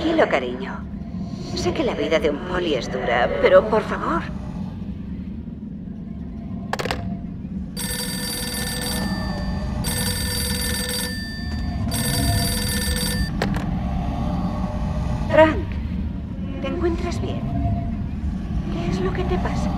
Tranquilo, cariño. Sé que la vida de un poli es dura, pero por favor. Frank, ¿te encuentras bien? ¿Qué es lo que te pasa?